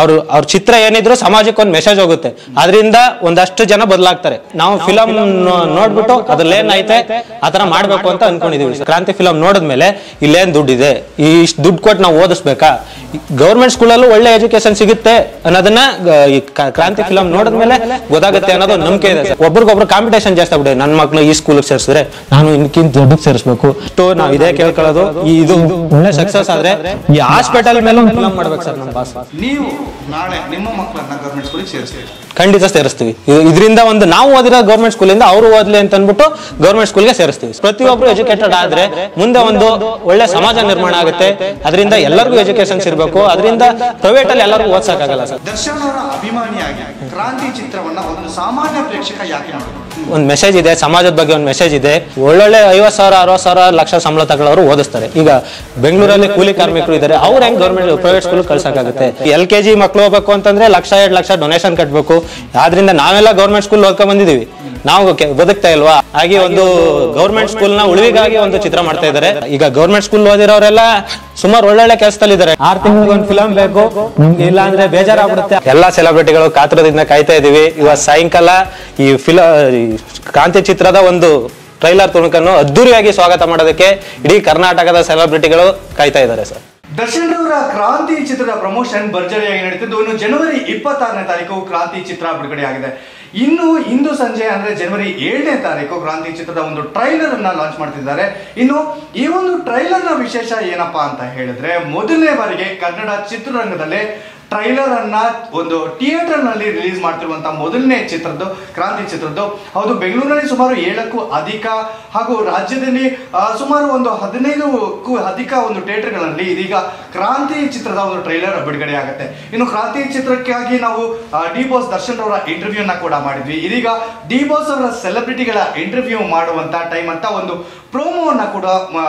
ಅವ್ರು ಅವ್ರ ಚಿತ್ರ ಏನಿದ್ರು ಸಮಾಜಕ್ಕೆ ಒಂದು ಮೆಸೇಜ್ ಹೋಗುತ್ತೆ. ಅದರಿಂದ ಒಂದಷ್ಟು ಜನ ಬದಲಾಗ್ತಾರೆ. ನಾವು ಫಿಲಮ್ ನೋಡ್ಬಿಟ್ಟು ಅದ್ರಲ್ಲಿ ಏನೈತೆ ಆತರ ಮಾಡ್ಬೇಕು ಅಂತ ಅನ್ಕೊಂಡಿದೀವಿ. ಕ್ರಾಂತಿ ಫಿಲಮ್ ನೋಡಿದ್ಮೇಲೆ ಇಲ್ಲೇನ್ ದುಡ್ಡಿದೆ? ಈ ಇಷ್ಟು ದುಡ್ಡು ಕೊಟ್ಟು ನಾವು ಓದಿಸ್ಬೇಕಾ? ಗೌರ್ಮೆಂಟ್ ಸ್ಕೂಲಲ್ಲೂ ಒಳ್ಳೆ ಎಜುಕೇಶನ್ ಸಿಗುತ್ತೆ ಅನ್ನೋದನ್ನ ಈ ಕ್ರಾಂತಿ ಫಿಲಮ್ ನೋಡಿದ್ಮೇಲೆ ಗೊತ್ತಾಗುತ್ತೆ ಅನ್ನೋದು ನಂಬಿಕೆ ಇದೆ ಸರ್. ಒಬ್ರಿಗೊಬ್ರು ಕಾಂಪಿಟೇಷನ್ ಜಾಸ್ತಿ ಆಗ್ಬಿಡಿ ನನ್ನ ಮಕ್ಳು ಈ ಸ್ಕೂಲ್ಗೆ ಸೇರಿಸಿದ್ರೆ ನಾನು ಇನ್ಕಿಂತ ದುಡ್ಡು ಸೇರಿಸ್ಬೇಕು. ಇಷ್ಟು ನಾವು ಇದೇ ಕೇಳ್ಕೊಳ್ಳೋದು. ಈ ಇದು ಒಳ್ಳೆ ಸಕ್ಸಸ್ ಆದ್ರೆ ಈ ಹಾಸ್ಪಿಟಲ್ ಮೇಲೆ ಒಂದು ಫಿಲಮ್ ಮಾಡ್ಬೇಕು ಸರ್ ನಮ್ಮ ಬಾಸ್ ನೀವು ನಾಳೆ ನಿಮ್ಮ ಮಕ್ಕಳನ್ನ ಗೌರ್ಮೆಂಟ್ ಸ್ಕೂಲಿಗೆ ಸೇರಿಸ್ತೀವಿ ಖಂಡಿತ ಸೇರಿಸ್ತೀವಿ. ಇದು- ಇದರಿಂದ ಒಂದು ನಾವು ಓದಿರೋ ಗೌರ್ಮೆಂಟ್ ಸ್ಕೂಲಿಂದ ಅವರು ಓದಲಿ ಅಂತ ಅಂದ್ಬಿಟ್ಟು ಗೌರ್ಮೆಂಟ್ ಸ್ಕೂಲ್ಗೆ ಸೇರಿಸ್ತೀವಿ. ಪ್ರತಿಯೊಬ್ಬರು ಎಜುಕೇಟೆಡ್ ಆದ್ರೆ ಮುಂದೆ ಒಂದು ಒಳ್ಳೆ ಸಮಾಜ ನಿರ್ಮಾಣ ಆಗುತ್ತೆ. ಅದರಿಂದ ಎಲ್ಲರಿಗೂ ಎಜುಕೇಶನ್ಸ್ ಇರಬೇಕು. ಅದರಿಂದ ಪ್ರೈವೇಟ್ ಅಲ್ಲಿ ಎಲ್ಲರಿಗೂ ಓದ್ಸಕ್ಕಾಗಲ್ಲ ಸರ್. ದರ್ಶನ್ ಅವರ ಅಭಿಮಾನಿಯಾಗಿ ಕ್ರಾಂತಿ ಚಿತ್ರವನ್ನ ಒಂದು ಸಾಮಾನ್ಯ ಪ್ರೇಕ್ಷಕ ಯಾಕೆ ಒಂದು ಮೆಸೇಜ್ ಇದೆ ಸಮಾಜದ ಬಗ್ಗೆ ಒಂದು ಮೆಸೇಜ್ ಇದೆ. ಒಳ್ಳೊಳ್ಳೆ ಐವತ್ತು ಸಾವಿರ ಅರವತ್ತು ಸಾವಿರ ಲಕ್ಷ ಸಂಬಳ ತಗೊಳ್ಳೋರು ಓದಿಸ್ತಾರೆ. ಈಗ ಬೆಂಗಳೂರಲ್ಲಿ ಕೂಲಿ ಕಾರ್ಮಿಕರು ಇದ್ದಾರೆ ಅವ್ರು ಹೆಂಗ್ ಗೌರ್ಮೆಂಟ್ ಪ್ರೈವೇಟ್ ಸ್ಕೂಲ್ ಕಳ್ಸಕ್ಕಾಗುತ್ತೆ? ಎಲ್ ಕೆ ಜಿ ಮಕ್ಳು ಹೋಗ್ಬೇಕು ಅಂತಂದ್ರೆ ಲಕ್ಷ ಎರಡು ಲಕ್ಷ ಡೊನೇಷನ್ ಕಟ್ಟಬೇಕು ಆದ್ರಿಂದ ನಾವೆಲ್ಲ ಗೌರ್ಮೆಂಟ್ ಸ್ಕೂಲ್ ಓದ್ಕೊಂಡ್ ಬಂದಿದೀವಿ ನಾವು ಬದುಕ್ತಾ ಇಲ್ವಾ? ಹಾಗೆ ಒಂದು ಗೌರ್ಮೆಂಟ್ ಸ್ಕೂಲ್ನ ಉಳಿವಿಗಾಗಿ ಒಂದು ಚಿತ್ರ ಮಾಡ್ತಾ ಇದ್ದಾರೆ. ಈಗ ಗೌರ್ಮೆಂಟ್ ಸ್ಕೂಲ್ ಓದಿರೋರೆಲ್ಲ ಸುಮಾರು ಒಳ್ಳೊಳ್ಳೆ ಕೆಲಸದಲ್ಲಿದ್ದಾರೆ ಆರ್ ತಿಂಗಳಿಗೆ ಒಂದು ಫಿಲಂ ಬೇಕು. ಇಲ್ಲ ಅಂದ್ರೆ ಬೇಜಾರಾಗ್ಬಿಡುತ್ತೆ. ಎಲ್ಲಾ ಸೆಲೆಬ್ರಿಟಿಗಳು ಕಾತರದಿಂದ ಕಾಯ್ತಾ ಇದೀವಿ. ಇವತ್ತು ಸಾಯಂಕಾಲ ಈ ಫಿಲ ಕಾಂತಿ ಕ್ರಾಂತಿ ಚಿತ್ರದ ಒಂದು ಟ್ರೈಲರ್ ತುಣುಕನ್ನು ಅದ್ದೂರಿಯಾಗಿ ಸ್ವಾಗತ ಮಾಡೋದಕ್ಕೆ ಇಡೀ ಕರ್ನಾಟಕದ ಸೆಲೆಬ್ರಿಟಿಗಳು ಕಾಯ್ತಾ ಇದ್ದಾರೆ ಸರ್ ದರ್ಶನ್ ರವರ ಕ್ರಾಂತಿ ಚಿತ್ರದ ಪ್ರಮೋಷನ್ ಭರ್ಜರಿಯಾಗಿ ನಡೀತಿದ್ದು. ಇನ್ನು ಜನವರಿ ಇಪ್ಪತ್ತಾರನೇ ತಾರೀಕು ಕ್ರಾಂತಿ ಚಿತ್ರ ಬಿಡುಗಡೆ ಆಗಿದೆ. ಇನ್ನು ಇಂದು ಸಂಜೆ ಅಂದ್ರೆ ಜನವರಿ ಏಳನೇ ತಾರೀಕು ಕ್ರಾಂತಿ ಚಿತ್ರದ ಒಂದು ಟ್ರೈಲರ್ ಅನ್ನ ಲಾಂಚ್ ಮಾಡ್ತಿದ್ದಾರೆ. ಇನ್ನು ಈ ಒಂದು ಟ್ರೈಲರ್ನ ವಿಶೇಷ ಏನಪ್ಪಾ ಅಂತ ಹೇಳಿದ್ರೆ, ಮೊದಲನೇ ಬಾರಿಗೆ ಕನ್ನಡ ಚಿತ್ರರಂಗದಲ್ಲೇ ಟ್ರೈಲರ್ ಅನ್ನ ಒಂದು ಥಿಯೇಟರ್ನಲ್ಲಿ ರಿಲೀಸ್ ಮಾಡ್ತಿರುವಂತಹ ಮೊದಲನೇ ಚಿತ್ರದ್ದು, ಕ್ರಾಂತಿ ಚಿತ್ರದ್ದು. ಹೌದು, ಬೆಂಗಳೂರಿನಲ್ಲಿ ಸುಮಾರು ಏಳಕ್ಕೂ ಅಧಿಕ ಹಾಗೂ ರಾಜ್ಯದಲ್ಲಿ ಸುಮಾರು ಒಂದು ಹದಿನೈದಕ್ಕೂ ಅಧಿಕ ಒಂದು ಥಿಯೇಟರ್ಗಳಲ್ಲಿ ಇದೀಗ ಕ್ರಾಂತಿ ಚಿತ್ರದ ಒಂದು ಟ್ರೈಲರ್ ಬಿಡುಗಡೆ ಆಗುತ್ತೆ. ಇನ್ನು ಕ್ರಾಂತಿ ಚಿತ್ರಕ್ಕಾಗಿ ನಾವು ಡಿ ಬಾಸ್ ದರ್ಶನ್ ಅವರ ಇಂಟರ್ವ್ಯೂನ ಕೂಡ ಮಾಡಿದ್ವಿ. ಇದೀಗ ಡಿ ಬಾಸ್ ಅವರ ಸೆಲೆಬ್ರಿಟಿಗಳ ಇಂಟರ್ವ್ಯೂ ಮಾಡುವಂತ ಟೈಮ್ ಅಂತ ಒಂದು ಪ್ರೋಮೋವನ್ನ ಕೂಡ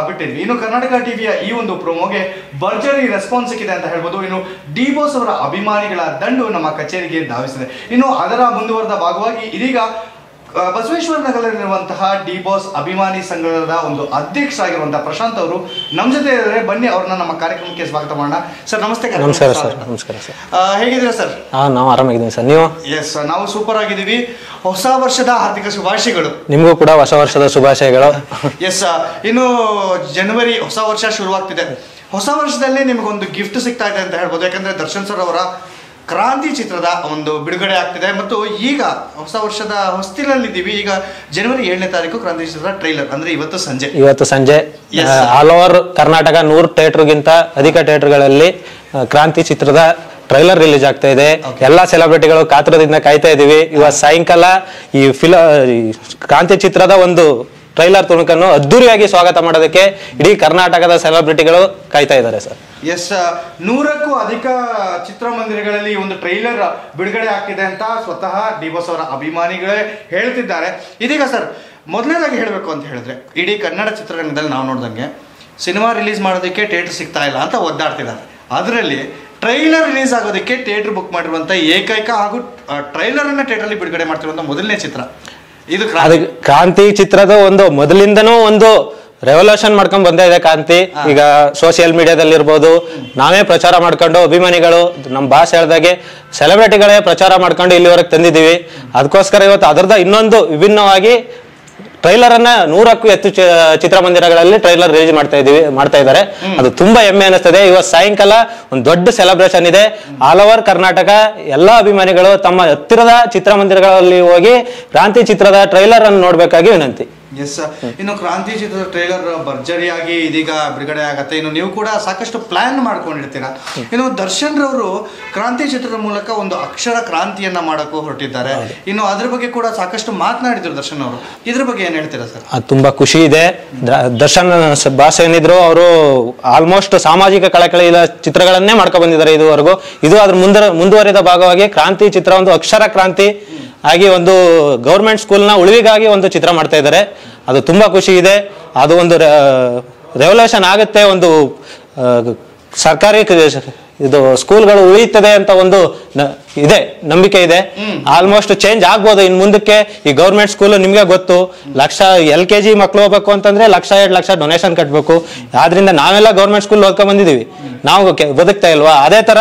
ಬಿಟ್ಟಿದ್ವಿ. ಇನ್ನು ಕರ್ನಾಟಕ ಟಿವಿಯ ಈ ಒಂದು ಪ್ರೋಮೋಗೆ ಭರ್ಜರಿ ರೆಸ್ಪಾನ್ಸ್ ಸಿಕ್ಕಿದೆ ಅಂತ ಹೇಳ್ಬೋದು. ಇನ್ನು ಡಿ ಬೋಸ್ ಅವರ ಅಭಿಮಾನಿಗಳ ದಂಡು ನಮ್ಮ ಕಚೇರಿಗೆ ಧಾವಿಸಿದೆ. ಇನ್ನು ಅದರ ಮುಂದುವರೆದ ಭಾಗವಾಗಿ ಇದೀಗ ಬಸವೇಶ್ವರ ನಗರದಲ್ಲಿರುವಂತಹ ಡಿ ಬಾಸ್ ಅಭಿಮಾನಿ ಸಂಘದ ಒಂದು ಅಧ್ಯಕ್ಷರಾಗಿರುವಂತಹ ಪ್ರಶಾಂತ್ ಅವರು ನಮ್ಮ ಜೊತೆ ಇದ್ದಾರೆ. ಬನ್ನಿ ಅವ್ರನ್ನ ನಮ್ಮ ಕಾರ್ಯಕ್ರಮಕ್ಕೆ ಸ್ವಾಗತ ಮಾಡೋಣ. ಸರ್ ನಮಸ್ತೆ ನಮಸ್ಕಾರ ಸರ್ ನಮಸ್ಕಾರ ಸರ್. ಹೇಗಿದ್ದೀರಾ ಸರ್? ನಾವು ಆರಾಮಾಗಿದ್ದೀವಿ ಸರ್. ನೀವು? ಎಸ್ ನಾವು ಸೂಪರ್ ಆಗಿದ್ದೀವಿ. ಹೊಸ ವರ್ಷದ ಹಾರ್ದಿಕ ಶುಭಾಶಯಗಳು. ನಿಮಗೂ ಕೂಡ ಹೊಸ ವರ್ಷದ ಶುಭಾಶಯಗಳು. ಎಸ್ ಇನ್ನು ಜನವರಿ ಹೊಸ ವರ್ಷ ಶುರುವಾಗ್ತಿದೆ. ಹೊಸ ವರ್ಷದಲ್ಲಿ ನಿಮಗೊಂದು ಗಿಫ್ಟ್ ಸಿಗ್ತಾ ಇದೆ ಅಂತ ಹೇಳ್ಬೋದು. ಯಾಕಂದ್ರೆ ದರ್ಶನ್ ಸರ್ ಅವರ ಕ್ರಾಂತಿ ಚಿತ್ರದ ಒಂದು ಬಿಡುಗಡೆ ಆಗ್ತಿದೆ ಮತ್ತು ಈಗ ಹೊಸ ವರ್ಷದ ಹೊಸ್ತಿಲಲ್ಲಿದ್ದೀವಿ ಈಗ ಜನವರಿ ಏಳನೇ ತಾರೀಕು ಕ್ರಾಂತಿ ಚಿತ್ರದ ಟ್ರೈಲರ್ ಅಂದ್ರೆ ಇವತ್ತು ಸಂಜೆ. ಇವತ್ತು ಸಂಜೆ. ಆಲ್ ಓವರ್ ಕರ್ನಾಟಕ ನೂರು ಥಿಯೇಟರ್ಗಿಂತ ಅಧಿಕ ಥಿಯೇಟರ್ಗಳಲ್ಲಿ ಕ್ರಾಂತಿ ಚಿತ್ರದ ಟ್ರೈಲರ್ ರಿಲೀಸ್ ಆಗ್ತಾ ಇದೆ. ಎಲ್ಲಾ ಸೆಲೆಬ್ರಿಟಿಗಳು ಕಾತರದಿಂದ ಕಾಯ್ತಾ ಇದೀವಿ. ಇವತ್ತು ಸಾಯಂಕಾಲ ಈ ಫಿಲ ಈ ಕ್ರಾಂತಿ ಚಿತ್ರದ ಒಂದು ಟ್ರೈಲರ್ ತುಣುಕನ್ನು ಅದ್ದೂರಿಯಾಗಿ ಸ್ವಾಗತ ಮಾಡೋದಕ್ಕೆ ಇಡೀ ಕರ್ನಾಟಕದ ಸೆಲೆಬ್ರಿಟಿಗಳು ಕಾಯ್ತಾ ಇದ್ದಾರೆ, ಸರ್. ಎಸ್ ನೂರಕ್ಕೂ ಅಧಿಕ ಚಿತ್ರಮಂದಿರಗಳಲ್ಲಿ ಒಂದು ಟ್ರೈಲರ್ ಬಿಡುಗಡೆ ಆಗ್ತಿದೆ ಅಂತ ಸ್ವತಃ ಡಿ ಬಾಸ್ ಅವರ ಅಭಿಮಾನಿಗಳೇ ಹೇಳ್ತಿದ್ದಾರೆ. ಇದೀಗ ಸರ್ ಮೊದಲನೇದಾಗಿ ಹೇಳಬೇಕು ಅಂತ ಹೇಳಿದ್ರೆ, ಇಡೀ ಕನ್ನಡ ಚಿತ್ರರಂಗದಲ್ಲಿ ನಾವು ನೋಡ್ದಂಗೆ ಸಿನಿಮಾ ರಿಲೀಸ್ ಮಾಡೋದಕ್ಕೆ ಥಿಯೇಟರ್ ಸಿಗ್ತಾ ಇಲ್ಲ ಅಂತ ಒದ್ದಾಡ್ತಿದ್ದಾರೆ. ಅದರಲ್ಲಿ ಟ್ರೈಲರ್ ರಿಲೀಸ್ ಆಗೋದಕ್ಕೆ ಥಿಯೇಟರ್ ಬುಕ್ ಮಾಡಿರುವಂಥ ಏಕೈಕ ಹಾಗೂ ಟ್ರೈಲರನ್ನು ಅನ್ನ ಥಿಯೇಟರ್ಲಿ ಬಿಡುಗಡೆ ಮಾಡ್ತಿರುವಂಥ ಮೊದಲನೇ ಚಿತ್ರ ಅದು ಕಾಂತಿ ಚಿತ್ರದ ಒಂದು ಮೊದಲಿಂದನೂ ಒಂದು ರೆವಲ್ಯೂಷನ್ ಮಾಡ್ಕೊಂಡ್ ಬಂದೇ ಇದೆ ಕಾಂತಿ ಈಗ ಸೋಷಿಯಲ್ ಮೀಡಿಯಾದಲ್ಲಿ ಇರ್ಬೋದು ನಾವೇ ಪ್ರಚಾರ ಮಾಡ್ಕೊಂಡು ಅಭಿಮಾನಿಗಳು ನಮ್ಮ ಭಾಷೆ ಹೇಳ್ದಾಗೆ ಸೆಲೆಬ್ರಿಟಿಗಳೇ ಪ್ರಚಾರ ಮಾಡ್ಕೊಂಡು ಇಲ್ಲಿವರೆಗೆ ತಂದಿದ್ದೀವಿ. ಅದಕ್ಕೋಸ್ಕರ ಇವತ್ತು ಅದರದ ಇನ್ನೊಂದು ವಿಭಿನ್ನವಾಗಿ ಟ್ರೈಲರ್ ಅನ್ನ ನೂರಕ್ಕೂ ಹೆಚ್ಚು ಚಿತ್ರಮಂದಿರಗಳಲ್ಲಿ ಟ್ರೈಲರ್ ರಿಲೀಸ್ ಮಾಡ್ತಾ ಇದೀವಿ ಮಾಡ್ತಾ ಇದ್ದಾರೆ. ಅದು ತುಂಬಾ ಹೆಮ್ಮೆ ಅನಿಸ್ತದೆ. ಇವತ್ತು ಸಾಯಂಕಾಲ ಒಂದು ದೊಡ್ಡ ಸೆಲೆಬ್ರೇಷನ್ ಇದೆ. ಆಲ್ ಓವರ್ ಕರ್ನಾಟಕ ಎಲ್ಲಾ ಅಭಿಮಾನಿಗಳು ತಮ್ಮ ಹತ್ತಿರದ ಚಿತ್ರಮಂದಿರಗಳಲ್ಲಿ ಹೋಗಿ ಕ್ರಾಂತಿ ಚಿತ್ರದ ಟ್ರೈಲರ್ ಅನ್ನು ನೋಡ್ಬೇಕಾಗಿ ವಿನಂತಿ. ಎಸ್ ಇನ್ನು ಕ್ರಾಂತಿ ಚಿತ್ರದ ಟ್ರೈಲರ್ ಭರ್ಜರಿಯಾಗಿ ಇದೀಗ ಬಿಡುಗಡೆ ಆಗತ್ತೆ. ಇನ್ನು ನೀವು ಕೂಡ ಸಾಕಷ್ಟು ಪ್ಲಾನ್ ಮಾಡ್ಕೊಂಡಿರ್ತೀರಾ? ಇನ್ನು ದರ್ಶನ್ ರವರು ಕ್ರಾಂತಿ ಚಿತ್ರದ ಮೂಲಕ ಒಂದು ಅಕ್ಷರ ಕ್ರಾಂತಿಯನ್ನ ಮಾಡಕ್ಕೂ ಹೊರಟಿದ್ದಾರೆ. ಇನ್ನು ಅದ್ರ ಬಗ್ಗೆ ಕೂಡ ಸಾಕಷ್ಟು ಮಾತನಾಡಿದ್ರು ದರ್ಶನ್ ಅವರು. ಇದ್ರ ಬಗ್ಗೆ ಏನ್ ಹೇಳ್ತೀರಾ ಸರ್ ಅದು ತುಂಬಾ ಖುಷಿ ಇದೆ. ದರ್ಶನ್ ಭಾಷೆ ಬಾಸ್ ಏನಿದ್ರು ಅವರು ಆಲ್ಮೋಸ್ಟ್ ಸಾಮಾಜಿಕ ಕಳಕಳಿಯ ಚಿತ್ರಗಳನ್ನೇ ಮಾಡ್ಕೊಂಡ್ ಬಂದಿದ್ದಾರೆ ಇದುವರೆಗೂ. ಇದು ಅದ್ರ ಮುಂದ ಮುಂದುವರಿದ ಭಾಗವಾಗಿ ಕ್ರಾಂತಿ ಚಿತ್ರ ಒಂದು ಅಕ್ಷರ ಕ್ರಾಂತಿ ಆಗಿ ಒಂದು ಗೌರ್ಮೆಂಟ್ ಸ್ಕೂಲ್ನ ಉಳಿವಿಗಾಗಿ ಒಂದು ಚಿತ್ರ ಮಾಡ್ತಾ ಇದ್ದಾರೆ. ಅದು ತುಂಬಾ ಖುಷಿ ಇದೆ. ಅದು ಒಂದು ರೆವಲ್ಯೂಷನ್ ಆಗುತ್ತೆ ಒಂದು ಸರ್ಕಾರಿ ಇದು ಸ್ಕೂಲ್ಗಳು ಉಳಿಯುತ್ತದೆ ಅಂತ ಒಂದು ಇದೆ ನಂಬಿಕೆ ಇದೆ. ಆಲ್ಮೋಸ್ಟ್ ಚೇಂಜ್ ಆಗ್ಬೋದು. ಇನ್ ಮುಂದಕ್ಕೆ ಈ ಗೌರ್ಮೆಂಟ್ ಸ್ಕೂಲ್ ನಿಮ್ಗೆ ಗೊತ್ತು. ಲಕ್ಷ ಎಲ್ ಕೆ ಜಿ ಮಕ್ಳು ಹೋಗ್ಬೇಕು ಅಂತಂದ್ರೆ ಲಕ್ಷ ಎರಡು ಲಕ್ಷ ಡೊನೇಷನ್ ಕಟ್ಟಬೇಕು ಆದ್ರಿಂದ ನಾವೆಲ್ಲ ಗೌರ್ಮೆಂಟ್ ಸ್ಕೂಲ್ ಓದ್ಕೊಂಡ್ ಬಂದಿದೀವಿ ನಾವು ಬದುಕ್ತಾ ಇಲ್ವಾ? ಅದೇ ತರ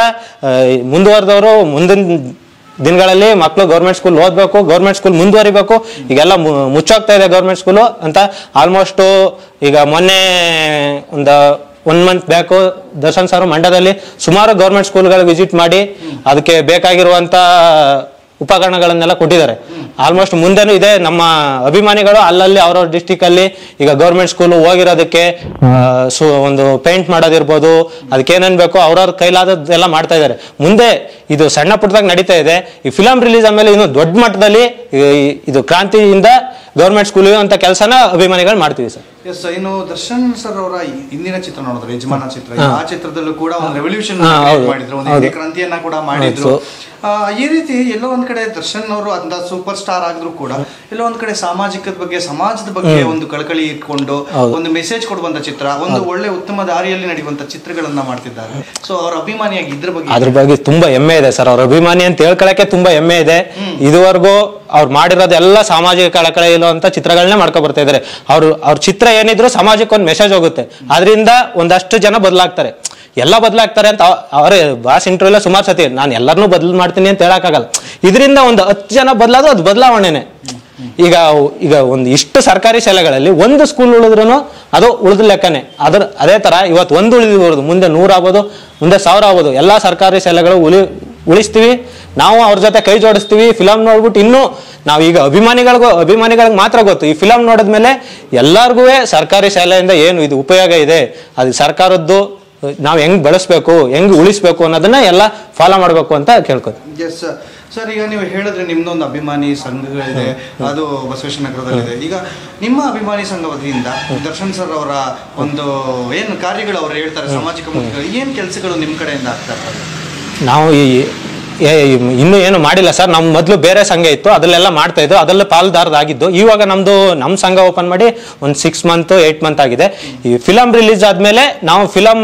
ಮುಂದುವರೆದವರು ಮುಂದಿನ ದಿನಗಳಲ್ಲಿ ಮಕ್ಕಳು ಗೌರ್ಮೆಂಟ್ ಸ್ಕೂಲ್ ಓದಬೇಕು ಗೌರ್ಮೆಂಟ್ ಸ್ಕೂಲ್ ಮುಂದುವರಿಬೇಕು. ಈಗೆಲ್ಲ ಮುಚ್ಚೋಗ್ತಾ ಇದೆ ಗೌರ್ಮೆಂಟ್ ಸ್ಕೂಲು ಅಂತ ಆಲ್ಮೋಸ್ಟ್ ಈಗ ಮೊನ್ನೆ ಒಂದು one month back Darshan sir ಮಂಡ್ಯದಲ್ಲಿ ಸುಮಾರು ಗೌರ್ಮೆಂಟ್ ಸ್ಕೂಲ್ಗಳು ವಿಸಿಟ್ ಮಾಡಿ, ಅದಕ್ಕೆ ಬೇಕಾಗಿರುವಂತ ಉಪಕರಣಗಳನ್ನೆಲ್ಲ ಕೊಟ್ಟಿದ್ದಾರೆ. ಆಲ್ಮೋಸ್ಟ್ ಮುಂದೆನೂ ಇದೆ, ನಮ್ಮ ಅಭಿಮಾನಿಗಳು ಅಲ್ಲಲ್ಲಿ ಅವ್ರವ್ರ ಡಿಸ್ಟಿಕ್ ಅಲ್ಲಿ ಈಗ ಗೌರ್ಮೆಂಟ್ ಸ್ಕೂಲ್ ಹೋಗಿರೋದಕ್ಕೆ ಒಂದು ಪೇಂಟ್ ಮಾಡೋದಿರ್ಬೋದು ಅದಕ್ಕೆ ಏನೇನ್ ಬೇಕೋ ಅವ್ರವ್ರ ಕೈಲಾದದ್ದೆಲ್ಲ ಮಾಡ್ತಾ ಇದ್ದಾರೆ. ಮುಂದೆ ಇದು ಸಣ್ಣ ಪುಟ್ಟದಾಗ ನಡೀತಾ ಇದೆ. ಈ ಫಿಲಂ ರಿಲೀಸ್ ಆಮೇಲೆ ಇನ್ನು ದೊಡ್ಡ ಮಟ್ಟದಲ್ಲಿ ಇದು ಕ್ರಾಂತಿಯಿಂದ ಗೌರ್ಮೆಂಟ್ ಸ್ಕೂಲ್ ಅಂತ ಕೆಲಸನ ಅಭಿಮಾನಿಗಳು ಮಾಡ್ತೀವಿ ಸರ್. ಎಸ್ ಇನ್ನು ದರ್ಶನ್ ಸರ್ ಅವರ ಹಿಂದಿನ ಚಿತ್ರ ನೋಡಿದ್ರೆ ಯಜಮಾನ ಚಿತ್ರ. ಆ ಚಿತ್ರದಲ್ಲೂ ಕೂಡ ಒಂದು ರೆವಲ್ಯೂಷನ್ ಮಾಡಿದ್ರು. ಒಂದು. ಕ್ರಾಂತಿಯನ್ನ ಕೂಡ ಮಾಡಿದ್ರು. ಈ ರೀತಿ ಎಲ್ಲೋ ಒಂದ್ ಕಡೆ ದರ್ಶನ್ ಅವರು ಅಂತ ಸೂಪರ್ ಸ್ಟಾರ್ ಆಗಿದ್ರು ಕೂಡ ಎಲ್ಲೋ ಒಂದ್ ಕಡೆ ಸಾಮಾಜಿಕದ ಬಗ್ಗೆ ಸಮಾಜದ ಬಗ್ಗೆ ಒಂದು ಕಳಕಳಿ ಇಟ್ಕೊಂಡು ಒಂದು ಮೆಸೇಜ್ ಕೊಡುವಂತ ಚಿತ್ರ ಒಂದು ಒಳ್ಳೆ ಉತ್ತಮ ದಾರಿಯಲ್ಲಿ ನಡೆಯುವಂತ ಚಿತ್ರಗಳನ್ನ ಮಾಡ್ತಿದ್ದಾರೆ. ಸೊ ಅವರ ಅಭಿಮಾನಿಯಾಗಿ ಇದ್ರ ಬಗ್ಗೆ ಅದ್ರ ಬಗ್ಗೆ ತುಂಬಾ ಹೆಮ್ಮೆ ಇದೆ ಸರ್ ಅವ್ರ ಅಭಿಮಾನಿ ಅಂತ ಹೇಳ್ಕೊಳಕ್ಕೆ ತುಂಬಾ ಹೆಮ್ಮೆ ಇದೆ. ಇದುವರೆಗೂ ಅವ್ರು ಮಾಡಿರೋದೆಲ್ಲ ಸಾಮಾಜಿಕ ಕಳಕಳಿ ಇರುವಂತ ಚಿತ್ರಗಳನ್ನೇ ಮಾಡ್ಕೊ ಬರ್ತಾ ಇದ್ದಾರೆ ಅವ್ರು, ಅವ್ರ ಚಿತ್ರ ಏನಿದ್ರು ಸಮಾಜಕ್ಕೆ ಒಂದು ಮೆಸೇಜ್ ಹೋಗುತ್ತೆ. ಅದರಿಂದ ಒಂದಷ್ಟು ಜನ ಬದಲಾಗ್ತಾರೆ. ಎಲ್ಲ ಬದಲಾಗ್ತಾರೆ ಅಂತ ಅವ- ಅವರೇ ಬಾಸ್ ಇಂಟರ್ವ್ಯೂಲ್ಲ ಸುಮಾರು ಸತಿ, ನಾನು ಎಲ್ಲರನ್ನೂ ಬದಲು ಮಾಡ್ತೀನಿ ಅಂತ ಹೇಳಕ್ಕಾಗಲ್ಲ. ಇದರಿಂದ ಒಂದು ಹತ್ತು ಜನ ಬದಲಾದ್ರು ಅದು ಬದಲಾವಣೆನೆ. ಈಗ ಈಗ ಒಂದು ಇಷ್ಟು ಸರ್ಕಾರಿ ಶಾಲೆಗಳಲ್ಲಿ ಒಂದು ಸ್ಕೂಲ್ ಉಳಿದ್ರು ಅದು ಉಳಿದ ಲೆಕ್ಕನೇ. ಅದ್ರ, ಅದೇ ತರ ಇವತ್ತು ಒಂದು ಉಳಿದಿರ್ಬೋದು ಮುಂದೆ ನೂರು ಆಗ್ಬೋದು, ಮುಂದೆ ಸಾವಿರ ಆಗ್ಬೋದು. ಎಲ್ಲಾ ಸರ್ಕಾರಿ ಶಾಲೆಗಳು ಉಳಿ ಉಳಿಸ್ತೀವಿ. ನಾವು ಅವ್ರ ಜೊತೆ ಕೈ ಜೋಡಿಸ್ತೀವಿ. ಫಿಲಮ್ ನೋಡ್ಬಿಟ್ಟು ಇನ್ನೂ ನಾವು ಈಗ ಅಭಿಮಾನಿಗಳಿಗೂ ಅಭಿಮಾನಿಗಳಿಗೆ ಮಾತ್ರ ಗೊತ್ತು. ಈ ಫಿಲಮ್ ನೋಡಿದ್ಮೇಲೆ ಎಲ್ಲರಿಗೂ ಸರ್ಕಾರಿ ಶಾಲೆಯಿಂದ ಏನು ಇದು ಉಪಯೋಗ ಇದೆ? ಅದು ಸರ್ಕಾರದ್ದು ನಾವು ಹೆಂಗ್ ಬೆಳೆಸ್ಬೇಕು ಹೆಂಗ್ ಉಳಿಸ್ಬೇಕು ಅನ್ನೋದನ್ನ ಎಲ್ಲ ಫಾಲೋ ಮಾಡ್ಬೇಕು ಅಂತ ಕೇಳ್ಕೊತೀವಿ ಎಸ್ ಸರ್ ಈಗ ನೀವು ಹೇಳಿದ್ರೆ ನಿಮ್ದೊಂದು ಅಭಿಮಾನಿ ಸಂಘಗಳಿದೆ. ಅದು ಬಸವೇಶ್ವರ ನಗರದಲ್ಲಿದೆ. ಈಗ ನಿಮ್ಮ ಅಭಿಮಾನಿ ಸಂಘ ವತಿಯಿಂದ ದರ್ಶನ್ ಸರ್ ಅವರ ಒಂದು ಏನು ಕಾರ್ಯಗಳು ಅವ್ರು ಹೇಳ್ತಾರೆ ಸಾಮಾಜಿಕ ಮುಖ್ಯ ಏನು ಕೆಲಸಗಳು ನಿಮ್ಮ ಕಡೆಯಿಂದ ಆಗ್ತಾ ಇರ್ತದೆ ನಾವು ಈ ಇನ್ನೂ ಏನು ಮಾಡಿಲ್ಲ ಸರ್. ನಮ್ಮ ಮೊದಲು ಬೇರೆ ಸಂಘ ಇತ್ತು. ಅದಲ್ಲೆಲ್ಲ ಮಾಡ್ತಾ ಇದ್ದು ಅದೆಲ್ಲ ಪಾಲ್ದಾರದಾಗಿದ್ದು ಇವಾಗ ನಮ್ಮದು ನಮ್ಮ ಸಂಘ ಓಪನ್ ಮಾಡಿ ಒಂದು ಸಿಕ್ಸ್ ಮಂತ್ ಏಯ್ಟ್ ಮಂತ್ ಆಗಿದೆ. ಈ ಫಿಲಮ್ ರಿಲೀಸ್ ಆದಮೇಲೆ ನಾವು ಫಿಲಮ್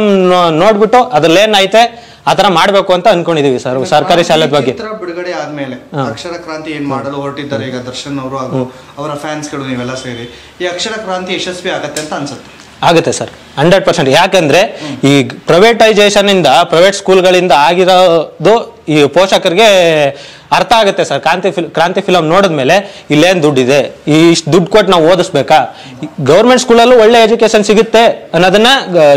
ನೋಡ್ಬಿಟ್ಟು ಅದ್ರಲ್ಲಿ ಐತೆ ಆ ಥರ ಮಾಡಬೇಕು ಅಂತ ಅನ್ಕೊಂಡಿದೀವಿ ಸರ್. ಸರ್ಕಾರಿ ಶಾಲೆ ಬಗ್ಗೆ. ಬಿಡುಗಡೆ ಆದ್ಮೇಲೆ ಅಕ್ಷರ ಕ್ರಾಂತಿ ಏನ್ ಮಾಡಲು ಹೊರಟಿದ್ದಾರೆ? ಈಗ ದರ್ಶನ್ ಅವರು ಹಾಗೂ ಅವರ ಫ್ಯಾನ್ಸ್ಗಳು ನೀವೆಲ್ಲ ಸೇರಿ ಈ ಅಕ್ಷರ ಕ್ರಾಂತಿ ಯಶಸ್ವಿ ಆಗತ್ತೆ ಅಂತ ಅನ್ಸುತ್ತೆ. ಆಗುತ್ತೆ ಸರ್. Hundred percent. ಯಾಕಂದ್ರೆ ಈ ಪ್ರೈವೇಟೈಸೇಷನ್ ಇಂದ ಪ್ರೈವೇಟ್ ಸ್ಕೂಲ್ಗಳಿಂದ ಆಗಿರೋದು ಈ ಪೋಷಕರಿಗೆ ಅರ್ಥ ಆಗುತ್ತೆ ಸರ್. ಕ್ರಾಂತಿ ಫಿಲ್, ಕ್ರಾಂತಿ ಫಿಲಮ್ ನೋಡಿದ್ಮೇಲೆ ಇಲ್ಲೇನು ದುಡ್ಡಿದೆ? ಈ ಇಷ್ಟು ದುಡ್ಡು ಕೊಟ್ಟು ನಾವು ಓದಿಸ್ಬೇಕಾ? ಗೌರ್ಮೆಂಟ್ ಸ್ಕೂಲಲ್ಲೂ ಒಳ್ಳೆ ಎಜುಕೇಶನ್ ಸಿಗುತ್ತೆ ಅನ್ನೋದನ್ನ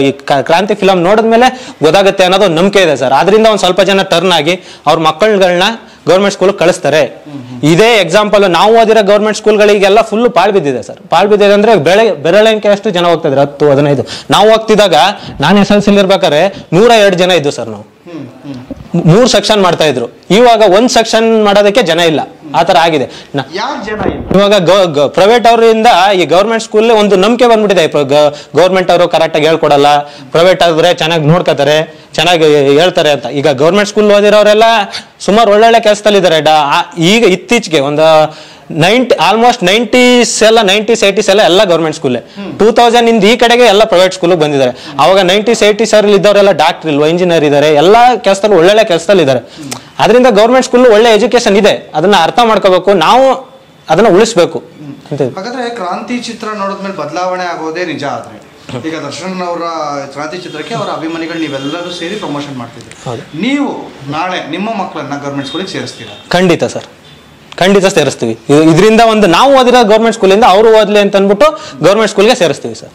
ಈ ಕ್ರಾಂತಿ ಫಿಲಮ್ ನೋಡಿದ್ಮೇಲೆ ಗೊತ್ತಾಗುತ್ತೆ ಅನ್ನೋದು ನಂಬಿಕೆ ಇದೆ ಸರ್. ಅದರಿಂದ ಒಂದು ಸ್ವಲ್ಪ ಜನ ಟರ್ನ್ ಆಗಿ ಅವ್ರ ಮಕ್ಕಳುಗಳನ್ನ ಗೌರ್ಮೆಂಟ್ ಸ್ಕೂಲ್ ಕಳಿಸ್ತಾರೆ. ಇದೇ ಎಕ್ಸಾಂಪಲ್ ನಾವು ಓದಿರೋ ಗೌರ್ಮೆಂಟ್ ಸ್ಕೂಲ್ಗಳಿಗೆಲ್ಲ ಫುಲ್ ಪಾಳ್ ಬಿದ್ದಿದೆ ಸರ್. ಪಾಳ್ ಬಿದ್ದಿದೆ ಅಂದ್ರೆ ಬೆಳೆ, ಬೆರಳಿಕೆ ಅಷ್ಟು ಜನ ಹೋಗ್ತಿದ್ರು. ಹತ್ತು, ಹದಿನೈದು. ನಾವು ಹೋಗ್ತಿದ್ದಾಗ ನಾನು ಎಸ್ ಎಲ್ ಸಿಲ್ ಇರ್ಬೇಕಾದ್ರೆ ನೂರ ಎರಡು ಜನ ಇದ್ದು ಸರ್ ನಾವು. ಮೂರ್ ಸೆಕ್ಷನ್ ಮಾಡ್ತಾ ಇದ್ರು. ಇವಾಗ ಒಂದ್ ಸೆಕ್ಷನ್ ಮಾಡೋದಕ್ಕೆ ಜನ ಇಲ್ಲ. ಆತರ ತರ ಆಗಿದೆ. ಇವಾಗ ಪ್ರೈವೇಟ್ ಅವರಿಂದ ಈ ಗೌರ್ಮೆಂಟ್ ಸ್ಕೂಲ್ ಒಂದು ನಂಬಿಕೆ ಬಂದ್ಬಿಟ್ಟಿದೆ. ಗೌರ್ಮೆಂಟ್ ಅವರು ಕರೆಕ್ಟಾಗಿ ಹೇಳ್ಕೊಡಲ್ಲ. ಪ್ರೈವೇಟ್ ಆದ್ರೆ ಚೆನ್ನಾಗಿ ನೋಡ್ಕೋತಾರೆ. ಚೆನ್ನಾಗಿ ಹೇಳ್ತಾರೆ ಅಂತ. ಈಗ ಗೌರ್ಮೆಂಟ್ ಸ್ಕೂಲ್ ಓದಿರೋರೆಲ್ಲ ಸುಮಾರು ಒಳ್ಳೊಳ್ಳೆ ಕೆಲಸದಲ್ಲಿದ್ದಾರೆ. ಈಗ ಇತ್ತೀಚೆಗೆ ಒಂದು ನೈಂಟಿ ಆಲ್ಮೋಸ್ಟ್ ನೈಂಟೀಸ್ ಎಲ್ಲ ನೈಂಟೀಸ್ ಏಯ್ಟೀಸ್ ಎಲ್ಲ ಎಲ್ಲ ಗೌರ್ಮೆಂಟ್ ಸ್ಕೂಲೇ ಟೂ ತೌಸಂಡ್ ಇಂದ ಈ ಕಡೆಗೆ ಎಲ್ಲ ಪ್ರೈವೇಟ್ ಸ್ಕೂಲ್ ಬಂದಿದ್ದಾರೆ. ಅವಾಗ ನೈಂಟೀಸ್ ಏಯ್ಟೀಸ್ ಅಲ್ಲಿ ಇದ್ದವರೆಲ್ಲ ಡಾಕ್ಟರ್ ಇಲ್ವಾ ಇಂಜಿನಿಯರ್ ಇದ್ದಾರೆ ಎಲ್ಲ ಕೆಲಸದಲ್ಲಿ ಒಳ್ಳೊಳ್ಳೆ ಕೆಲಸದಲ್ಲಿ ಇದ್ದಾರೆ. ಅದರಿಂದ ಗೌರ್ಮೆಂಟ್ ಸ್ಕೂಲ್ ಒಳ್ಳೆ ಎಜುಕೇಶನ್ ಇದೆ. ಅದನ್ನ ಅರ್ಥ ಮಾಡ್ಕೋಬೇಕು ನಾವು ಅದನ್ನ ಉಳಿಸ್ಬೇಕು. ಹಾಗಾದ್ರೆ ಕ್ರಾಂತಿ ಚಿತ್ರ ನೋಡಿದ್ಮೇಲೆ ಬದಲಾವಣೆ ಆಗೋದೇ ನಿಜ ಆದ್ರೆ. ಈಗ ದರ್ಶನ್ ಅವರ ಕ್ರಾಂತಿ ಚಿತ್ರಕ್ಕೆ ಅವರ ಅಭಿಮಾನಿಗಳು ನೀವೆಲ್ಲರೂ ಸೇರಿ ಪ್ರಮೋಷನ್ ಮಾಡ್ತಿದ್ದೀರಿ. ನೀವು ನಾಳೆ ನಿಮ್ಮ ಮಕ್ಕಳನ್ನ ಗೌರ್ಮೆಂಟ್ ಸ್ಕೂಲಿಗೆ ಸೇರಿಸ್ತೀರಾ? ಖಂಡಿತ ಸರ್. ಖಂಡಿತ ಸೇರಿಸ್ತೀವಿ. ಇದರಿಂದ ಒಂದು ನಾವು ಓದಿರೋ ಗೌರ್ಮೆಂಟ್ ಸ್ಕೂಲಿಂದ ಅವರು ಓದಲಿ ಅಂತ ಅಂದ್ಬಿಟ್ಟು ಗೌರ್ಮೆಂಟ್ ಸ್ಕೂಲ್ಗೆ ಸೇರಿಸ್ತೀವಿ ಸರ್.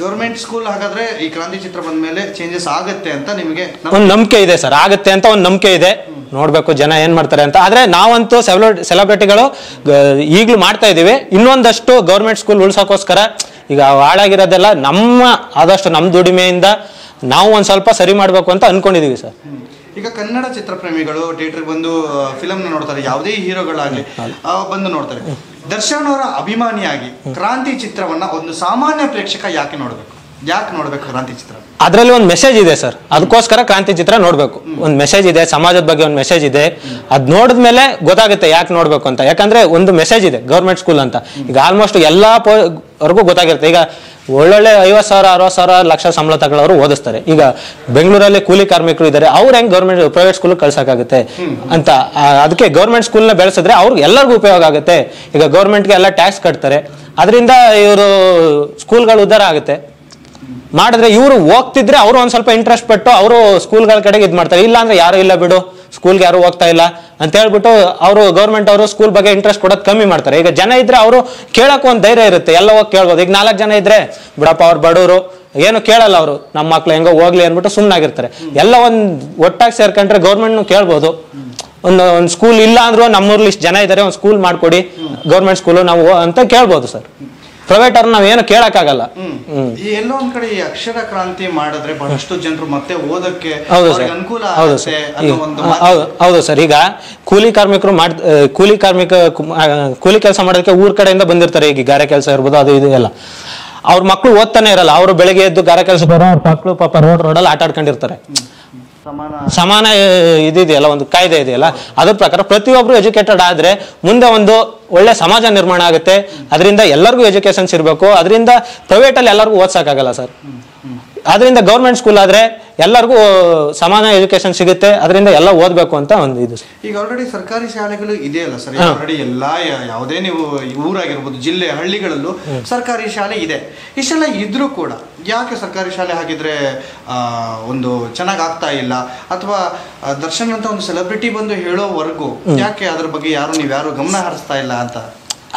ಗೌರ್ಮೆಂಟ್ ಸ್ಕೂಲ್ ಹಾಗಾದ್ರೆ ಈ ಕ್ರಾಂತಿ ಚಿತ್ರ ಬಂದ ಮೇಲೆ ಚೇಂಜಸ್ ಆಗುತ್ತೆ ಅಂತ ನಿಮಗೆ ನಮ್- ಒಂದು ನಂಬಿಕೆ ಇದೆ ಸರ್. ಆಗುತ್ತೆ ಅಂತ ಒಂದು ನಂಬಿಕೆ ಇದೆ. ನೋಡ್ಬೇಕು ಜನ ಏನ್ ಮಾಡ್ತಾರೆ ಅಂತ. ಆದ್ರೆ ನಾವಂತೂ ಸೆಲೆಬ್ರಿಟಿಗಳು ಈಗಲೂ ಮಾಡ್ತಾ ಇದೀವಿ ಇನ್ನೊಂದಷ್ಟು ಗೌರ್ಮೆಂಟ್ ಸ್ಕೂಲ್ ಉಳ್ಸೋಕ್ಕೋಸ್ಕರ ಈಗ ಹಾಳಾಗಿರೋದೆಲ್ಲ ನಮ್ಮ ಆದಷ್ಟು ನಮ್ಮ ದುಡಿಮೆಯಿಂದ ನಾವು ಒಂದ್ ಸ್ವಲ್ಪ ಸರಿ ಮಾಡ್ಬೇಕು ಅಂತ ಅನ್ಕೊಂಡಿದೀವಿ ಸರ್. ಈಗ ಕನ್ನಡ ಚಿತ್ರಪ್ರೇಮಿಗಳು ಥಿಯೇಟರ್ ಬಂದು ಫಿಲಮ್ ನೋಡ್ತಾರೆ. ಯಾವುದೇ ಹೀರೋಗಳಾಗ್ಲಿ ಬಂದು ನೋಡ್ತಾರೆ. ದರ್ಶನ್ ಅವರ ಅಭಿಮಾನಿಯಾಗಿ ಕ್ರಾಂತಿ ಚಿತ್ರವನ್ನ ಒಂದು ಸಾಮಾನ್ಯ ಪ್ರೇಕ್ಷಕ ಯಾಕೆ ನೋಡ್ಬೇಕು? ಯಾಕೆ ನೋಡ್ಬೇಕು ಕ್ರಾಂತಿ ಚಿತ್ರ? ಅದರಲ್ಲಿ ಒಂದು ಮೆಸೇಜ್ ಇದೆ ಸರ್ ಅದಕ್ಕೋಸ್ಕರ ಕ್ರಾಂತಿ ಚಿತ್ರ ನೋಡ್ಬೇಕು. ಒಂದು ಮೆಸೇಜ್ ಇದೆ ಸಮಾಜದ ಬಗ್ಗೆ ಒಂದು ಮೆಸೇಜ್ ಇದೆ. ಅದ್ ನೋಡಿದ್ಮೇಲೆ ಗೊತ್ತಾಗುತ್ತೆ ಯಾಕೆ ನೋಡ್ಬೇಕು ಅಂತ. ಯಾಕಂದ್ರೆ ಒಂದು ಮೆಸೇಜ್ ಇದೆ ಗೌರ್ಮೆಂಟ್ ಸ್ಕೂಲ್ ಅಂತ. ಈಗ ಆಲ್ಮೋಸ್ಟ್ ಎಲ್ಲಾ ಪೋ ಅವ್ರಿಗೂ ಗೊತ್ತಾಗಿರುತ್ತೆ. ಈಗ ಒಳ್ಳೊಳ್ಳೆ ಐವತ್ತು ಸಾವಿರ, ಅರವತ್ತು ಸಾವಿರ ಲಕ್ಷ ಸಂಬಳ ತಗೊಳ್ಳೋರು ಓದಿಸ್ತಾರೆ. ಈಗ ಬೆಂಗಳೂರಲ್ಲಿ ಕೂಲಿ ಕಾರ್ಮಿಕರು ಇದ್ದಾರೆ, ಅವ್ರು ಹೆಂಗ್ ಗೌರ್ಮೆಂಟ್ ಪ್ರೈವೇಟ್ ಸ್ಕೂಲ್ ಕಳ್ಸಕ್ಕಾಗುತ್ತೆ ಅಂತ. ಅದಕ್ಕೆ ಗೌರ್ಮೆಂಟ್ ಸ್ಕೂಲ್ನ ಬೆಳೆಸಿದ್ರೆ ಅವ್ರಿಗೆ ಎಲ್ಲರಿಗೂ ಉಪಯೋಗ ಆಗುತ್ತೆ. ಈಗ ಗೌರ್ಮೆಂಟ್ಗೆ ಎಲ್ಲ ಟ್ಯಾಕ್ಸ್ ಕಟ್ತಾರೆ. ಅದರಿಂದ ಇವರು ಸ್ಕೂಲ್ಗಳು ಉದ್ಧಾರ ಆಗುತ್ತೆ. ಮಾಡಿದ್ರೆ ಇವರು ಹೋಗ್ತಿದ್ರೆ ಅವರು ಒಂದ್ ಸ್ವಲ್ಪ ಇಂಟ್ರೆಸ್ಟ್ ಪಟ್ಟು ಅವರು ಸ್ಕೂಲ್ಗಳ ಕಡೆಗೆ ಇದು ಮಾಡ್ತಾರೆ. ಇಲ್ಲ ಅಂದ್ರೆ ಯಾರು ಇಲ್ಲ ಬಿಡು. ಸ್ಕೂಲ್ಗೆ ಯಾರು ಹೋಗ್ತಾ ಇಲ್ಲ ಅಂತ ಹೇಳ್ಬಿಟ್ಟು ಅವರು ಗೌರ್ಮೆಂಟ್ ಅವರು ಸ್ಕೂಲ್ ಬಗ್ಗೆ ಇಂಟ್ರೆಸ್ಟ್ ಕೊಡೋದು ಕಮ್ಮಿ ಮಾಡ್ತಾರೆ. ಈಗ ಜನ ಇದ್ರೆ ಅವರು ಕೇಳಕ್ ಒಂದು ಧೈರ್ಯ ಇರುತ್ತೆ. ಎಲ್ಲ ಹೋಗಿ ಕೇಳ್ಬೋದು. ಈಗ ನಾಲ್ಕು ಜನ ಇದ್ರೆ, ಬಿಡಪ್ಪ ಅವ್ರು ಬಡವರು. ಏನು ಕೇಳಲ್ಲ ಅವರು. ನಮ್ಮ ಮಕ್ಳು ಹೆಂಗೋ ಹೋಗ್ಲಿ ಅಂದ್ಬಿಟ್ಟು ಸುಮ್ಮನಾಗಿರ್ತಾರೆ ಎಲ್ಲ ಒಂದು ಒಟ್ಟಾಗಿ ಸೇರ್ಕೊಂಡ್ರೆ ಗೌರ್ಮೆಂಟ್ನು ಕೇಳ್ಬೋದು. ಒಂದು ಒಂದು ಸ್ಕೂಲ್ ಇಲ್ಲ ಅಂದ್ರೂ ನಮ್ಮೂರ್ಲಿ ಇಷ್ಟು ಜನ ಇದ್ದಾರೆ ಒಂದು ಸ್ಕೂಲ್ ಮಾಡ್ಕೊಡಿ. ಗೌರ್ಮೆಂಟ್ ಸ್ಕೂಲು ನಾವು ಅಂತ ಕೇಳ್ಬೋದು ಸರ್. ಪ್ರೈವೇಟ್ ಅವ್ರನ್ನ ನಾವೇನು ಕೇಳಕ್ಕಾಗಲ್ಲ. ಎಲ್ಲೋ ಒಂದ್ ಕಡೆ ಈ ಅಕ್ಷರ ಕ್ರಾಂತಿ ಮಾಡಿದ್ರೆ ಬಹಳಷ್ಟು ಜನರು ಮತ್ತೆ ಓದಕ್ಕೆ ಹೌದು ಸರ್. ಅನುಕೂಲ ಹೌದು ಸರ್. ಹೌದು ಹೌದು ಸರ್. ಈಗ ಕೂಲಿ ಕಾರ್ಮಿಕರು ಮಾಡ್ ಕೂಲಿ ಕಾರ್ಮಿಕ ಕೂಲಿ ಕೆಲಸ ಮಾಡೋದಕ್ಕೆ ಊರ್ ಕಡೆಯಿಂದ ಬಂದಿರ್ತಾರೆ. ಈಗ ಗಾರೆ ಕೆಲಸ ಇರ್ಬೋದು ಅದು ಇದು ಎಲ್ಲ. ಅವ್ರ ಮಕ್ಳು ಓದ್ತಾನೆ ಇರಲ್ಲ. ಅವರು ಬೆಳಗ್ಗೆ ಎದ್ದು ಗಾರೆ ಕೆಲಸ ಬರೋ ಅವ್ರ ಮಕ್ಳು ಪಾಪ ರೋಡ್ ರೋಡಲ್ಲಿ ಆಟ ಆಡ್ಕೊಂಡಿರ್ತಾರೆ. ಸಮಾನ ಇದೆಯಲ್ಲ ಇದಿದೆಯಲ್ಲ ಒಂದು ಕಾಯ್ದೆ ಇದೆಯಲ್ಲ ಅದ್ರ ಪ್ರಕಾರ ಪ್ರತಿಯೊಬ್ರು ಎಜುಕೇಟೆಡ್ ಆದ್ರೆ ಮುಂದೆ ಒಂದು ಒಳ್ಳೆ ಸಮಾಜ ನಿರ್ಮಾಣ ಆಗುತ್ತೆ. ಅದರಿಂದ ಎಲ್ಲರಿಗೂ ಎಜುಕೇಶನ್ಸ್ ಇರಬೇಕು. ಅದರಿಂದ ಪ್ರೈವೇಟಲ್ಲಿ ಎಲ್ಲರಿಗೂ ಓದ್ಸಕ್ಕಾಗಲ್ಲ ಸರ್. ಅದರಿಂದ ಗೌರ್ಮೆಂಟ್ ಸ್ಕೂಲ್ ಆದ್ರೆ ಎಲ್ಲರಿಗೂ ಸಮಾನ ಎಜುಕೇಶನ್ ಸಿಗುತ್ತೆ. ಅದರಿಂದ ಎಲ್ಲ ಓದಬೇಕು ಅಂತ ಒಂದು ಇದು ಈಗ ಆಲ್ರೆಡಿ ಸರ್ಕಾರಿ ಶಾಲೆಗಳು ಇದೆಯಲ್ಲ ಸರ್? ಆಲ್ರೆಡಿ ಎಲ್ಲಾ ಯಾವುದೇ ನೀವು ಊರಾಗಿರ್ಬೋದು ಜಿಲ್ಲೆ ಹಳ್ಳಿಗಳಲ್ಲೂ ಸರ್ಕಾರಿ ಶಾಲೆ ಇದೆ. ಇಷ್ಟೆಲ್ಲ ಇದ್ರೂ ಕೂಡ ಯಾಕೆ ಸರ್ಕಾರಿ ಶಾಲೆ ಹಾಕಿದ್ರೆ ಆ, ಒಂದು ಚೆನ್ನಾಗಿ ಆಗ್ತಾ ಇಲ್ಲ? ಅಥವಾ ದರ್ಶನ್ ಅಂತ ಒಂದು ಸೆಲೆಬ್ರಿಟಿ ಬಂದು ಹೇಳೋವರೆಗೂ ಯಾಕೆ ಅದ್ರ ಬಗ್ಗೆ ಯಾರು ನೀವು ಯಾರು ಗಮನ ಹರಿಸ್ತಾ ಇಲ್ಲ ಅಂತ?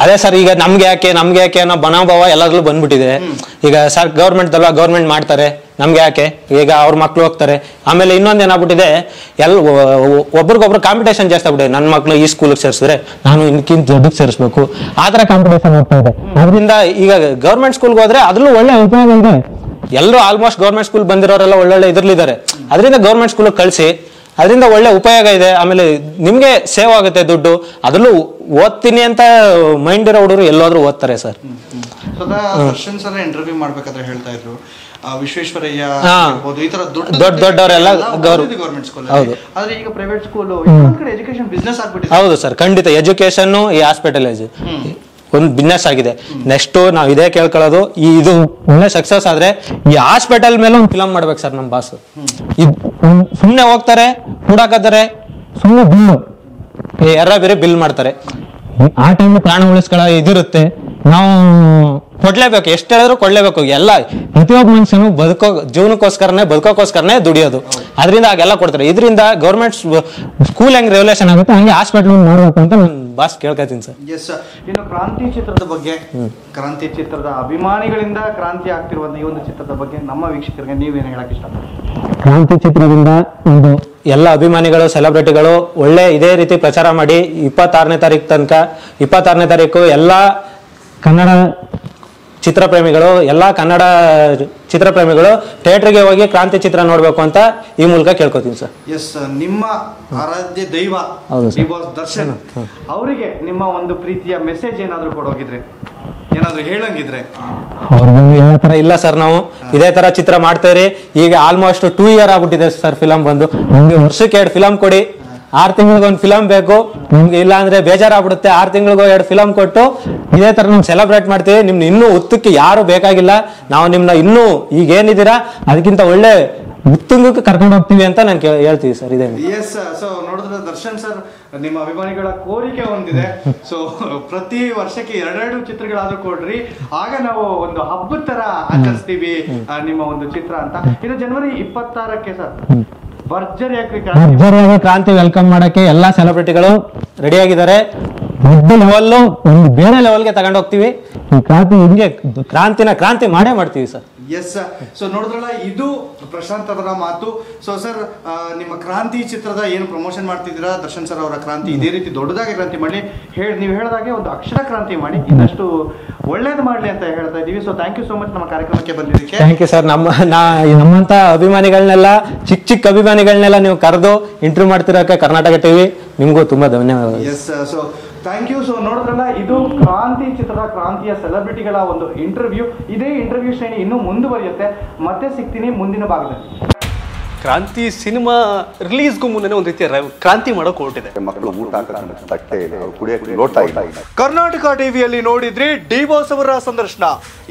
ಅದೇ ಸರ್ ಈಗ ನಮ್ಗೆ ಯಾಕೆ ನಮ್ಗೆ ಯಾಕೆ ಅನ್ನೋ ಮನೋಭಾವ ಎಲ್ಲರಲ್ಲೂ ಬಂದ್ಬಿಟ್ಟಿದೆ. ಈಗ ಸರ್ ಗೌರ್ಮೆಂಟ್ ಅಲ್ವಾ ಗೌರ್ಮೆಂಟ್ ಮಾಡ್ತಾರೆ ನಮ್ಗೆ ಯಾಕೆ? ಈಗ ಅವ್ರ ಮಕ್ಳು ಹೋಗ್ತಾರೆ. ಆಮೇಲೆ ಇನ್ನೊಂದು ಏನಾಗ್ಬಿಟ್ಟಿದೆ ಎಲ್ ಒಬ್ರಿಗೊಬ್ರು ಕಾಂಪಿಟೇಷನ್ ಜಾಸ್ತಿ ಆಗ್ಬಿಟ್ಟಿದೆ. ನನ್ನ ಮಕ್ಳು ಈ ಸ್ಕೂಲ್ಗೆ ಸೇರಿಸಿದ್ರೆ ನಾನು ಇನ್ಕಿಂತ ದೊಡ್ಡಕ್ಕೆ ಸೇರಿಸ್ಬೇಕು. ಆ ಥರ ಕಾಂಪಿಟೇಷನ್ ಹೋಗ್ತಾ ಇದೆ. ಅದರಿಂದ ಈಗ ಗೌರ್ಮೆಂಟ್ ಸ್ಕೂಲ್ಗೆ ಹೋದ್ರೆ ಅದ್ರಲ್ಲೂ ಒಳ್ಳೆ ಉಪಯೋಗ ಇದೆ. ಎಲ್ಲರೂ ಆಲ್ಮೋಸ್ಟ್ ಗೌರ್ಮೆಂಟ್ ಸ್ಕೂಲ್ ಬಂದಿರೋರೆಲ್ಲ ಒಳ್ಳೊಳ್ಳೆ ಇದ್ರಲ್ಲಿದ್ದಾರೆ. ಅದರಿಂದ ಗೌರ್ಮೆಂಟ್ ಸ್ಕೂಲ್ ಕಳಿಸಿ ಅದರಿಂದ ಒಳ್ಳೆ ಉಪಯೋಗ ಇದೆ. ಆಮೇಲೆ ನಿಮಗೆ ಸೇವ್ ಆಗುತ್ತೆ ದುಡ್ಡು. ಅದರಲ್ಲೂ ಓದ್ತೀನಿ ಅಂತ ಮೈಂಡ್ ಇರೋ ಹುಡುಗರು ಎಲ್ಲಾದರೂ ಓದ್ತಾರೆ ಸರ್. ಇಂಟರ್ವ್ಯೂ ಮಾಡ್ಬೇಕಾದ್ರೆ ಹೇಳ್ತಾ ಇದ್ರು. ವಿಶ್ವೇಶ್ವರಯ್ಯ ಈ ತರ ದೊಡ್ಡ ದೊಡ್ಡ ದೊಡ್ಡವರೆಲ್ಲ ಗೌರ್- ಗೌರ್ಮೆಂಟ್ ಸ್ಕೂಲ್ ಹೌದು. ಆದ್ರೆ ಈಗ ಪ್ರೈವೇಟ್ ಸ್ಕೂಲ್ ಇನ್ನೊಂದ್ ಕಡೆ ಎಜುಕೇಶನ್ ಬಿಸ್ನೆಸ್ ಆಗ್ಬಿಟ್ಟಿದೆ. ಹೌದು ಸರ್ ಖಂಡಿತ. ಎಜುಕೇಶನ್ ಈ ಹಾಸ್ಪಿಟಲೈಸ್ ಒಂದು ಬಿಸ್ನೆಸ್ ಆಗಿದೆ. ನೆಕ್ಸ್ಟ್ ನಾವು ಇದೇ ಕೇಳ್ಕೊಳ್ಳೋದು, ಈ ಇದು ಒಳ್ಳೆ ಸಕ್ಸಸ್ ಆದ್ರೆ ಈ ಹಾಸ್ಪಿಟಲ್ ಮೇಲೆ ಒಂದು ಫಿಲಮ್ ಮಾಡ್ಬೇಕು ಸರ್ ನಮ್ಮ ಬಾಸ್ ಸುಮ್ಮನೆ ಹೋಗ್ತಾರೆ, ಕೂಡಾಕತ್ತಾರೆ ಸುಮ್ಮನೆ ಯಾರ ಬೇರೆ ಬಿಲ್ ಮಾಡ್ತಾರೆ. ಆ ಟೈಮ್ ಪ್ರಾಣ ಉಳಿಸ್ಕೊಳ್ಳೋ ಇದಿರುತ್ತೆ. ನಾವು ಕೊಡ್ಲೇಬೇಕು ಎಷ್ಟು ಕೊಡ್ಲೇಬೇಕು. ಎಲ್ಲ ಪ್ರತಿಯೊಬ್ಬ ಮನುಷ್ಯನು ಬದುಕೋ, ಜೀವನಕ್ಕೋಸ್ಕರನೇ, ಬದುಕೋಕ್ಕೋಸ್ಕರನೇ ದುಡಿಯೋದು. ಅದರಿಂದ ಹಾಗೆಲ್ಲ ಕೊಡ್ತಾರೆ. ಇದರಿಂದ ಗೌರ್ಮೆಂಟ್ ಸ್ಕೂಲ್ ಹೆಂಗ್ ರೆವಲ್ಯೂಷನ್ ಆಗುತ್ತೆ ಹಂಗೆ ಹಾಸ್ಪಿಟಲ್ ಮಾಡಬೇಕು ಅಂತ ಬಾಸ್ ಕೇಳ್ಕೊತೀನಿ ಸರ್. ಎಸ್ ಇನ್ನು ಕ್ರಾಂತಿ ಚಿತ್ರದ ಬಗ್ಗೆ ಕ್ರಾಂತಿ ಚಿತ್ರದ ಅಭಿಮಾನಿಗಳಿಂದ ಕ್ರಾಂತಿ ಆಗ್ತಿರುವಂಥ ಈ ಒಂದು ಚಿತ್ರದ ಬಗ್ಗೆ ನಮ್ಮ ವೀಕ್ಷಕರಿಗೆ ನೀವೇನು ಹೇಳಕ್ ಇಷ್ಟಪಡ್ತೀರಿ? ಕ್ರಾಂತಿ ಚಿತ್ರದಿಂದ ಒಂದು ಎಲ್ಲ ಅಭಿಮಾನಿಗಳು ಸೆಲೆಬ್ರಿಟಿಗಳು ಒಳ್ಳೆ ಇದೇ ರೀತಿ ಪ್ರಚಾರ ಮಾಡಿ ಇಪ್ಪತ್ತಾರನೇ ತಾರೀಕು ತನಕ ಇಪ್ಪತ್ತಾರನೇ ತಾರೀಕು ಎಲ್ಲ ಕನ್ನಡ ಚಿತ್ರಪ್ರೇಮಿಗಳು ಎಲ್ಲ ಕನ್ನಡ ಚಿತ್ರಪ್ರೇಮಿಗಳು ಥಿಯೇಟರ್ಗೆ ಹೋಗಿ ಕ್ರಾಂತಿ ಚಿತ್ರ ನೋಡಬೇಕು ಅಂತ ಈ ಮೂಲಕ ಕೇಳ್ಕೊತೀನಿ ಸರ್. ಎಸ್ ನಿಮ್ಮ ಆರಾಧ್ಯ ದೈವ. ಬಾಸ್ ದರ್ಶನ್. ಅವರಿಗೆ ನಿಮ್ಮ ಒಂದು ಪ್ರೀತಿಯ ಮೆಸೇಜ್ ಏನಾದ್ರು ಕೊಡೋಗಿದ್ರೆ ಏನಾದರೂ ಹೇಳಂಗಿದ್ರೆ? ಇಲ್ಲ ಸರ್ ನಾವು. ಇದೇ ತರ ಚಿತ್ರ ಮಾಡ್ತೇವ್ರಿ ಈಗ ಆಲ್ಮೋಸ್ಟ್ ಟೂ ಇಯರ್ ಆಗ್ಬಿಟ್ಟಿದೆ ಸರ್ ಫಿಲಮ್ ಬಂದು. ನಮ್ಗೆ ವರ್ಷಕ್ಕೆ ಎರಡು ಫಿಲಮ್ ಕೊಡಿ. ಆರು ತಿಂಗಳಿಗೆ ಒಂದು ಫಿಲಮ್ ಬೇಕು. ನಿಮ್ಗೆ ಇಲ್ಲ ಅಂದ್ರೆ ಬೇಜಾರಾಗ್ಬಿಡುತ್ತೆ. ಆರು ತಿಂಗಳಿಗೂ ಎರಡು ಫಿಲಮ್ ಕೊಟ್ಟು ಇದೇ ತರ ನಾವು ಸೆಲೆಬ್ರೇಟ್ ಮಾಡ್ತೀವಿ. ನಿಮ್ನ ಇನ್ನೂ ಉತ್ತಕ್ಕೆ ಯಾರು ಬೇಕಾಗಿಲ್ಲ. ನಾವು ನಿಮ್ನ ಇನ್ನೂ ಈಗ ಏನಿದ್ದೀರಾ ಅದಕ್ಕಿಂತ ಒಳ್ಳೆ ಉತ್ತುಂಗಕ್ಕೆ ಕರ್ಕೊಂಡು ಹೋಗ್ತೀವಿ ಅಂತ ನಾನು ಹೇಳ್ತೀವಿ ಸರ್ ಇದೇ ಎಸ್ ಸೊ ನೋಡಿದ್ರೆ ದರ್ಶನ್ ಸರ್ ನಿಮ್ಮ ಅಭಿಮಾನಿಗಳ ಕೋರಿಕೆ ಹೊಂದಿದೆ ಸೊ ಪ್ರತಿ ವರ್ಷಕ್ಕೆ ಎರಡೆರಡು ಚಿತ್ರಗಳಾದ್ರೂ ಕೊಡ್ರಿ. ಆಗ ನಾವು ಒಂದು ಹಬ್ಬದ ತರ ಆಚರಿಸ್ತೀವಿ ನಿಮ್ಮ ಒಂದು ಚಿತ್ರ ಅಂತ. ಇದು ಜನವರಿ ಇಪ್ಪತ್ತಾರಕ್ಕೆ ಸರ್ ಭರ್ಜರಿಯಾಗಿ ಕ್ರಾಂತಿ ವೆಲ್ಕಮ್ ಮಾಡಕ್ಕೆ ಎಲ್ಲಾ ಸೆಲೆಬ್ರಿಟಿಗಳು ರೆಡಿ ಆಗಿದ್ದಾರೆ. ದೊಡ್ಡ ಲೆವೆಲ್ ಒಂದು ಬೇರೆ ಲೆವೆಲ್ಗೆ ತಗೊಂಡು ಹೋಗ್ತೀವಿ ಈ ಕ್ರಾಂತಿ ಹಿಂಗೆ ಕ್ರಾಂತಿನ ಕ್ರಾಂತಿ ಮಾಡೇ ಮಾಡ್ತೀವಿ ಸರ್. ಎಸ್ ಸೊ ನೋಡಿದ್ರಲ್ಲ ಇದು ಪ್ರಶಾಂತ್ ಅವರ ಮಾತು. ಸೊ ಸರ್ ನಿಮ್ಮ ಕ್ರಾಂತಿ ಚಿತ್ರದ ಏನು ಪ್ರಮೋಷನ್ ಮಾಡ್ತಿದ್ದೀರಾ? ದರ್ಶನ್ ಸರ್ ಅವರ ಕ್ರಾಂತಿ ಇದೇ ರೀತಿ ದೊಡ್ಡದಾಗಿ ಕ್ರಾಂತಿ ಮಾಡಿ ಹೇಳಿ ನೀವು ಹೇಳಿದಾಗೆ ಒಂದು ಅಕ್ಷರ ಕ್ರಾಂತಿ ಮಾಡಿ. ಇನ್ನಷ್ಟು ಒಳ್ಳೇದು ಮಾಡಲಿ ಅಂತ ಹೇಳ್ತಾ ಇದ್ದೀವಿ. So thank you so much ನಮ್ಮ ಕಾರ್ಯಕ್ರಮಕ್ಕೆ ಬಂದಿದ್ದಕ್ಕೆ. ಥ್ಯಾಂಕ್ ಯು ಸರ್ ನಮ್ಮ ನಾ ನಮ್ಮಂಥ ಅಭಿಮಾನಿಗಳನ್ನೆಲ್ಲ ಚಿಕ್ಕ ಚಿಕ್ಕ ಅಭಿಮಾನಿಗಳನ್ನೆಲ್ಲ ನೀವು ಕರೆದು ಇಂಟರ್ವ್ಯೂ ಮಾಡ್ತಿರೋಕೆ ಕರ್ನಾಟಕ ಟಿವಿ ನಿಮಗೂ ತುಂಬ ಧನ್ಯವಾದ yes so thank you so ನೋಡಿದ್ರಲ್ಲ, ಇದು ಕ್ರಾಂತಿ ಚಿತ್ರದ ಕ್ರಾಂತಿಯ ಸೆಲೆಬ್ರಿಟಿಗಳ ಒಂದು ಇಂಟರ್ವ್ಯೂ ಇದೇ ಇಂಟರ್ವ್ಯೂ ಶ್ರೇಣಿ ಇನ್ನೂ ಮುಂದುವರಿಯುತ್ತೆ. ಮತ್ತೆ ಸಿಗ್ತೀನಿ ಮುಂದಿನ ಭಾಗದಲ್ಲಿ. ಕ್ರಾಂತಿ ಸಿನಿಮಾ ರಿಲೀಸ್ಗೂ ಮುನ್ನೇ ಒಂದು ರೀತಿಯ ಕ್ರಾಂತಿ ಮಾಡೋಕೆ ಹೊರಟಿದೆ. ಮಕ್ಕಳು ಊಟ ತಟ್ಟೆ ಲೋಟ ಕರ್ನಾಟಕ ಟಿವಿಯಲ್ಲಿ ನೋಡಿದ್ರಿ ಡಿ ಬಾಸ್ ಅವರ ಸಂದರ್ಶನ.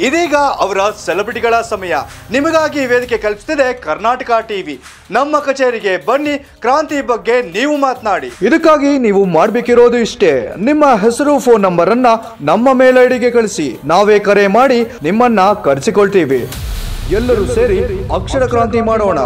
ಇದೀಗ ಅವರ ಸೆಲೆಬ್ರಿಟಿಗಳ ಸಮಯ. ನಿಮಗಾಗಿ ವೇದಿಕೆ ಕಲ್ಪಿಸ್ತಿದೆ ಕರ್ನಾಟಕ ಟಿವಿ. ನಮ್ಮ ಕಚೇರಿಗೆ ಬನ್ನಿ ಕ್ರಾಂತಿ ಬಗ್ಗೆ ನೀವು ಮಾತನಾಡಿ. ಇದಕ್ಕಾಗಿ ನೀವು ಮಾಡಬೇಕಿರೋದು ಇಷ್ಟೇ. ನಿಮ್ಮ ಹೆಸರು ಫೋನ್ ನಂಬರ್ ಅನ್ನ ನಮ್ಮ ಮೇಲ್ ಐಡಿಗೆ ಕಳಿಸಿ. ನಾವೇ ಕರೆ ಮಾಡಿ ನಿಮ್ಮನ್ನ ಕರೆಸಿಕೊಳ್ತೀವಿ. ಎಲ್ಲರೂ ಸೇರಿ ಅಕ್ಷರ ಕ್ರಾಂತಿ ಮಾಡೋಣ.